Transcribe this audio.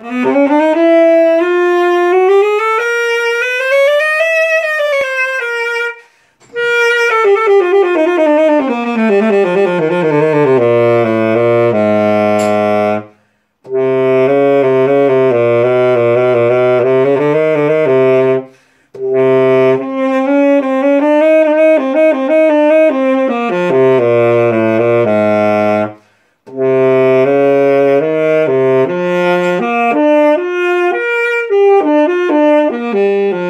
Música 음.